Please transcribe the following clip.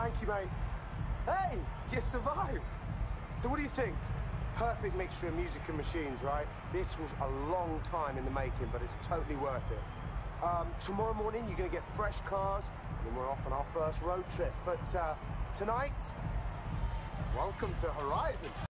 Thank you, mate. Hey, you survived. So what do you think? Perfect mixture of music and machines, right? This was a long time in the making, but it's totally worth it. Um, tomorrow morning, you're going to get fresh cars, and then we're off on our first road trip. But uh, tonight, welcome to Horizon.